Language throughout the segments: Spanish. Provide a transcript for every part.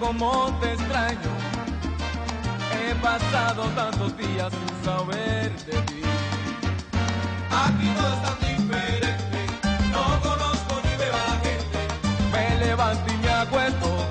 Como te extraño. He pasado tantos días sin saber de ti. Aquí todo es tan diferente, no conozco ni veo a la gente. Me levanto y me acuesto.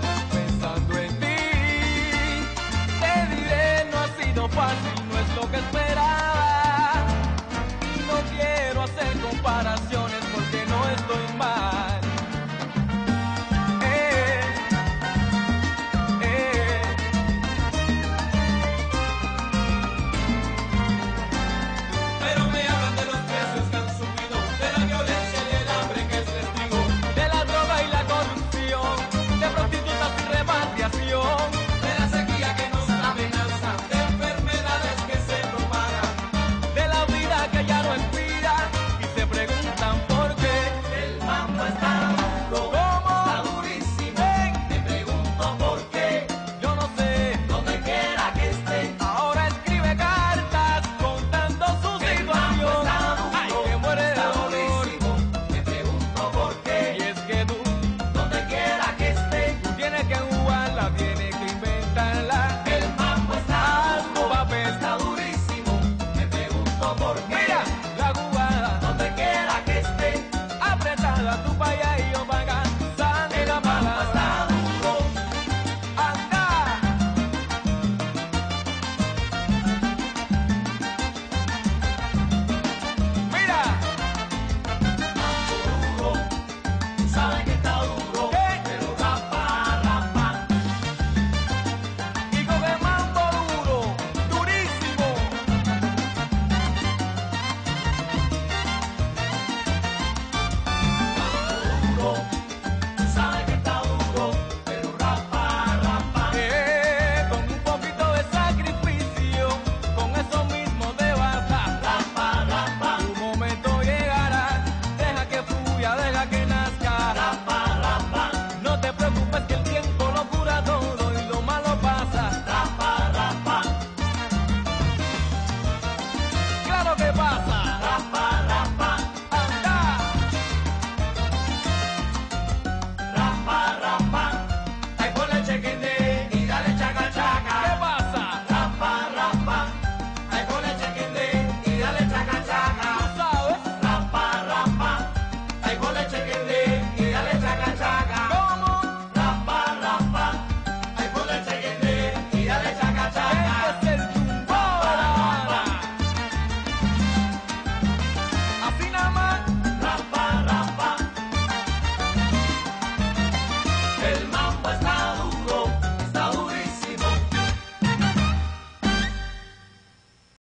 El